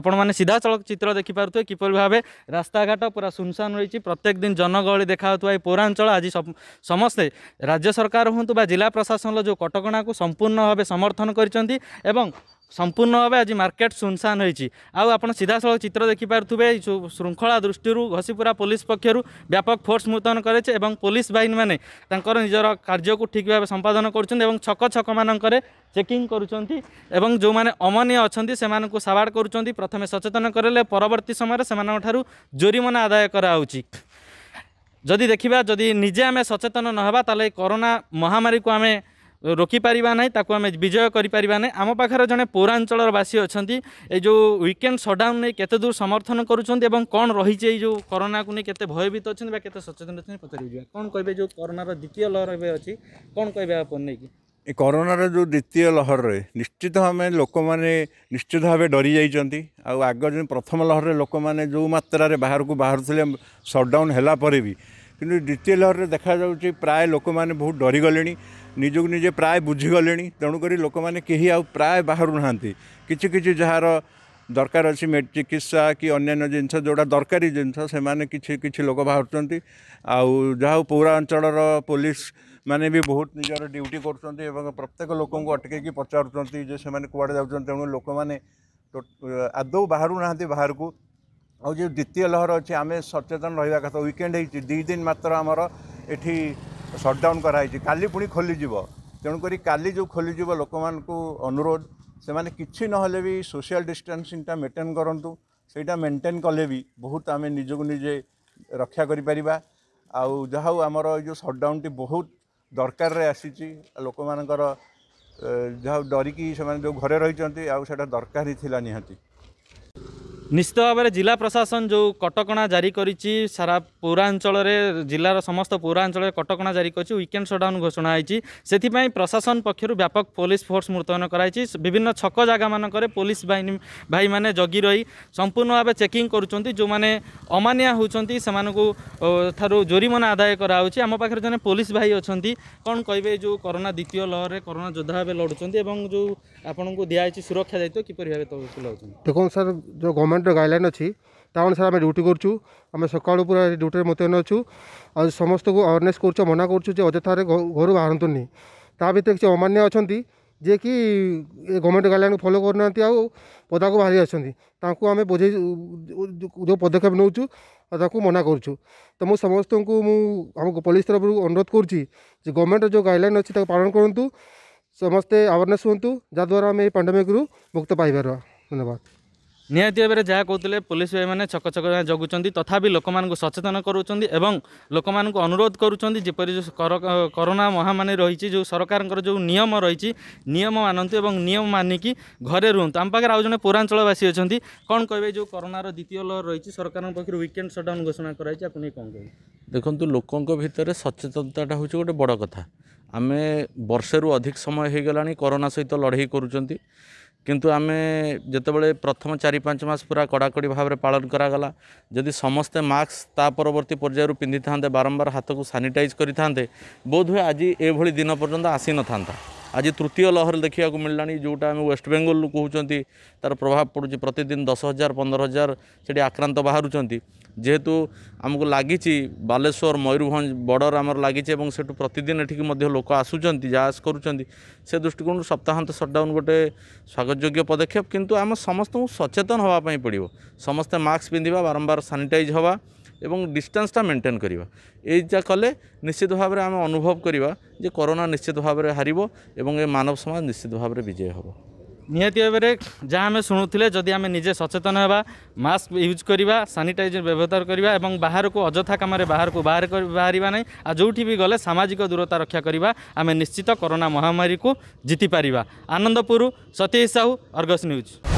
ଆପଣମାନେ ସିଧାସଳଖ ଚିତ୍ର ଦେଖିପାରୁଥିବେ କିପରି ଭାବେ ରାସ୍ତାଘାଟ ପୁରା ଶୂନଶାନ ରହିଛି ପ୍ରତ୍ୟେକ ଦିନ ଜନଗହଳି ଦେଖାଯାଉଥିବା ଏହି ପୌରାଞ୍ଚଳ ଆଜି ସମସ୍ତେ ରାଜ୍ୟ ସରକାର ହୁଅନ୍ତୁ ବା ଜିଲ୍ଲା ପ୍ରଶାସନର ଯେଉଁ କଟକଣାକୁ ସମ୍ପୂର୍ଣ୍ଣ ଭାବେ ସମର୍ଥନ କରିଛନ୍ତି ଏବଂ ସମ୍ପୂର୍ଣ୍ଣ ଭାବେ ଆଜି ମାର୍କେଟ ଶୂନଶାନ ହୋଇଛି ଆଉ ଆପଣ ସିଧାସଳଖ ଚିତ୍ର ଦେଖିପାରୁଥିବେ ଶୃଙ୍ଖଳା ଦୃଷ୍ଟିରୁ ଘଷିପୁରା ପୋଲିସ ପକ୍ଷରୁ ବ୍ୟାପକ ଫୋର୍ସ ମୁତୟନ କରାଯାଇଛି ଏବଂ ପୋଲିସ ବାହିନୀମାନେ ତାଙ୍କର ନିଜର କାର୍ଯ୍ୟକୁ ଠିକ୍ ଭାବେ ସମ୍ପାଦନ କରୁଛନ୍ତି ଏବଂ ଛକ ଛକମାନଙ୍କରେ ଚେକିଂ କରୁଛନ୍ତି ଏବଂ ଯେଉଁମାନେ ଅମନୀୟ ଅଛନ୍ତି ସେମାନଙ୍କୁ ସାବାଡ଼ କରୁଛନ୍ତି ପ୍ରଥମେ ସଚେତନ କରେଇଲେ ପରବର୍ତ୍ତୀ ସମୟରେ ସେମାନଙ୍କଠାରୁ ଜୋରିମାନା ଆଦାୟ କରାହେଉଛି ଯଦି ଦେଖିବା ଯଦି ନିଜେ ଆମେ ସଚେତନ ନହେବା ତାହେଲେ କରୋନା ମହାମାରୀକୁ ଆମେ ରୋକିପାରିବା ନାହିଁ ତାକୁ ଆମେ ବିଜୟ କରିପାରିବା ନାହିଁ ଆମ ପାଖରେ ଜଣେ ପୌରାଞ୍ଚଳର ବାସୀ ଅଛନ୍ତି ଏ ଯେଉଁ ୱିକେଣ୍ଡ ସଟ୍ଡାଉନ୍ ନେଇ କେତେ ଦୂର ସମର୍ଥନ କରୁଛନ୍ତି ଏବଂ କ'ଣ ରହିଛି ଏଇ ଯେଉଁ କରୋନାକୁ ନେଇ କେତେ ଭୟଭୀତ ଅଛନ୍ତି ବା କେତେ ସଚେତନ ଅଛନ୍ତି ପଚାରିଯିବା କ'ଣ କହିବେ ଯେଉଁ କରୋନାର ଦ୍ୱିତୀୟ ଲହର ଏବେ ଅଛି କ'ଣ କହିବେ ଆପଣ ନେଇକି ଏ କରୋନାର ଯେଉଁ ଦ୍ୱିତୀୟ ଲହରରେ ନିଶ୍ଚିତ ଆମେ ଲୋକମାନେ ନିଶ୍ଚିତ ଭାବେ ଡରି ଯାଇଛନ୍ତି ଆଉ ଆଗ ଯେଉଁ ପ୍ରଥମ ଲହରରେ ଲୋକମାନେ ଯେଉଁ ମାତ୍ରାରେ ବାହାରକୁ ବାହାରୁଥିଲେ ସଟ୍ଡାଉନ୍ ହେଲା ପରେ ବି କିନ୍ତୁ ଦ୍ୱିତୀୟ ଲହରରେ ଦେଖାଯାଉଛି ପ୍ରାୟ ଲୋକମାନେ ବହୁତ ଡରିଗଲେଣି निजक निजे प्राय बुझीगले तेणुक लोक मैंने के प्राय बाहर ना कि जार दरकार अच्छी मे चिकित्सा कि अन्न्य जिनस जोड़ा दरकारी जिनस से कि लोक बाहर आहा पौरा अंचल पुलिस मैंने भी बहुत निजर ड्यूटी कर प्रत्येक लोक अटके पचारे कड़े जा तेणु लोक मैंने आद बाहर ना बाहर को आज द्वितीय लहर अच्छे आम सचेतन रहा कथा विकेंड हो दिन मात्र आमर एटी ସଟ୍ଡାଉନ୍ କରାହେଇଛି କାଲି ପୁଣି ଖୋଲିଯିବ ତେଣୁକରି କାଲି ଯେଉଁ ଖୋଲିଯିବ ଲୋକମାନଙ୍କୁ ଅନୁରୋଧ ସେମାନେ କିଛି ନହେଲେ ବି ସୋସିଆଲ୍ ଡିଷ୍ଟାନ୍ସିଂଟା ମେଣ୍ଟେନ୍ କରନ୍ତୁ ସେଇଟା ମେଣ୍ଟେନ୍ କଲେ ବି ବହୁତ ଆମେ ନିଜକୁ ନିଜେ ରକ୍ଷା କରିପାରିବା ଆଉ ଯାହା ହଉ ଆମର ଏଇ ଯେଉଁ ସଟ୍ଡାଉନ୍ଟି ବହୁତ ଦରକାରରେ ଆସିଛି ଲୋକମାନଙ୍କର ଯାହା ଡରିକି ସେମାନେ ଯେଉଁ ଘରେ ରହିଛନ୍ତି ଆଉ ସେଇଟା ଦରକାର ହିଁ ଥିଲା ନିହାତି ନିଶ୍ଚିତ ଭାବରେ ଜିଲ୍ଲା ପ୍ରଶାସନ ଯେଉଁ କଟକଣା ଜାରି କରିଛି ସାରା ପୌରାଞ୍ଚଳରେ ଜିଲ୍ଲାର ସମସ୍ତ ପୌରାଞ୍ଚଳରେ କଟକଣା ଜାରି କରିଛି ୱିକେଣ୍ଡ ସଟ୍ଡାଉନ୍ ଘୋଷଣା ହୋଇଛି ସେଥିପାଇଁ ପ୍ରଶାସନ ପକ୍ଷରୁ ବ୍ୟାପକ ପୋଲିସ ଫୋର୍ସ ମୁତୟନ କରାଯାଇଛି ବିଭିନ୍ନ ଛକ ଜାଗାମାନଙ୍କରେ ପୋଲିସ ବାହିନୀ ଭାଇମାନେ ଜଗି ରହି ସମ୍ପୂର୍ଣ୍ଣ ଭାବେ ଚେକିଂ କରୁଛନ୍ତି ଯେଉଁମାନେ ଅମାନିଆ ହେଉଛନ୍ତି ସେମାନଙ୍କୁ ଠାରୁ ଜୋରିମାନା ଆଦାୟ କରାହେଉଛି ଆମ ପାଖରେ ଜଣେ ପୋଲିସ ଭାଇ ଅଛନ୍ତି କ'ଣ କହିବେ ଯେଉଁ କରୋନା ଦ୍ୱିତୀୟ ଲହରରେ କରୋନା ଯୋଦ୍ଧା ଭାବେ ଲଢ଼ୁଛନ୍ତି ଏବଂ ଯେଉଁ आपको दिखाई सुरक्षा दायित्व किपर देखो सर जो गवर्नमेंट गाइडलैन अच्छी तानुसार आम ड्यूटी करें सका पूरा ड्यूटी में मुतयन अच्छा समस्त को अवेरने कर मना कर घर बाहर ता भर किसी अमान्य अच्छा जे कि गवर्नमेंट गाइडलैन को फलो करना पदा को बाहरी अच्छा आम बोझ जो पदक्षेप नौ मना कर तो मुझ समस्त को मुझ पुलिस तरफ अनुरोध कर गवर्नमेंट जो गाइडलैन अच्छी पालन करूँ ସମସ୍ତେ ଆୱାରନେସ୍ ହୁଅନ୍ତୁ ଯାହାଦ୍ୱାରା ଆମେ ଏହି ପାଣ୍ଡେମିକ୍ରୁ ମୁକ୍ତ ପାଇପାରିବା ଧନ୍ୟବାଦ ନିହାତି ଭାବରେ ଯାହା କହୁଥିଲେ ପୋଲିସ ଭାଇମାନେ ଛକ ଛକ ଜଗୁଛନ୍ତି ତଥାପି ଲୋକମାନଙ୍କୁ ସଚେତନ କରୁଛନ୍ତି ଏବଂ ଲୋକମାନଙ୍କୁ ଅନୁରୋଧ କରୁଛନ୍ତି ଯେପରି ଯେଉଁ କରୋନା ମହାମାରୀ ରହିଛି ଯେଉଁ ସରକାରଙ୍କର ଯେଉଁ ନିୟମ ରହିଛି ନିୟମ ମାନନ୍ତୁ ଏବଂ ନିୟମ ମାନିକି ଘରେ ରୁହନ୍ତୁ ଆମ ପାଖରେ ଆଉ ଜଣେ ପୌରାଞ୍ଚଳବାସୀ ଅଛନ୍ତି କ'ଣ କହିବେ ଯେଉଁ କରୋନାର ଦ୍ୱିତୀୟ ଲହର ରହିଛି ସରକାରଙ୍କ ପକ୍ଷରୁ ୱିକେଣ୍ଡ ସଟ୍ଡାଉନ୍ ଘୋଷଣା କରାଯାଇଛି ଆପଣ କ'ଣ କହିବେ ଦେଖନ୍ତୁ ଲୋକଙ୍କ ଭିତରେ ସଚେତନତାଟା ହେଉଛି ଗୋଟେ ବଡ଼ କଥା ଆମେ ବର୍ଷେରୁ ଅଧିକ ସମୟ ହୋଇଗଲାଣି କରୋନା ସହିତ ଲଢ଼େଇ କରୁଛନ୍ତି କିନ୍ତୁ ଆମେ ଯେତେବେଳେ ପ୍ରଥମ ଚାରି ପାଞ୍ଚ ମାସ ପୁରା କଡ଼ାକଡ଼ି ଭାବରେ ପାଳନ କରାଗଲା ଯଦି ସମସ୍ତେ ମାସ୍କ ତା ପରବର୍ତ୍ତୀ ପର୍ଯ୍ୟାୟରୁ ପିନ୍ଧିଥାନ୍ତେ ବାରମ୍ବାର ହାତକୁ ସାନିଟାଇଜ୍ କରିଥାନ୍ତେ ବୋଧହୁଏ ଆଜି ଏଭଳି ଦିନ ପର୍ଯ୍ୟନ୍ତ ଆସିନଥାନ୍ତା আজ তৃতীয় লহর দেখা মিললা যেটা আমি ওয়েস্ট বেঙ্গল কুমার তার প্রভাব পড়ুছে প্রতিদিন দশ হাজার পনেরো হাজার সেটি আক্রান্ত বাহুচান যেহেতু আমি লাগিছি বালেশ্বর ময়ূরভঞ্জ বর্ডর আমার লাগিছে এবং সেটু প্রতিদিন এটি মধ্যে লোক আসুচার যা আস করছেন সে দৃষ্টিকোণ সপ্তাহান্ত সটডাউন গোটে স্বাগতযোগ্য পদক্ষেপ কিন্তু আমার সমস্ত সচেতন হওয়া পড়ব সমস্তে মাস্ক পিঁধা বারম্বার সানিটাইজ হওয়া ଏବଂ ଡିଷ୍ଟାନ୍ସଟା ମେଣ୍ଟେନ୍ କରିବା ଏଇଟା କଲେ ନିଶ୍ଚିତ ଭାବରେ ଆମେ ଅନୁଭବ କରିବା ଯେ କରୋନା ନିଶ୍ଚିତ ଭାବରେ ହାରିବ ଏବଂ ଏ ମାନବ ସମାଜ ନିଶ୍ଚିତ ଭାବରେ ବିଜୟ ହେବ ନିହାତି ଭାବରେ ଯାହା ଆମେ ଶୁଣୁଥିଲେ ଯଦି ଆମେ ନିଜେ ସଚେତନ ହେବା ମାସ୍କ ୟୁଜ୍ କରିବା ସାନିଟାଇଜର୍ ବ୍ୟବହାର କରିବା ଏବଂ ବାହାରକୁ ଅଯଥା କାମରେ ବାହାରକୁ ବାହାର ବାହାରିବା ନାହିଁ ଆଉ ଯେଉଁଠି ବି ଗଲେ ସାମାଜିକ ଦୂରତା ରକ୍ଷା କରିବା ଆମେ ନିଶ୍ଚିତ କରୋନା ମହାମାରୀକୁ ଜିତିପାରିବା ଆନନ୍ଦପୁର ସତୀଶ ସାହୁ ଅର୍ଗସ୍ ନ୍ୟୁଜ୍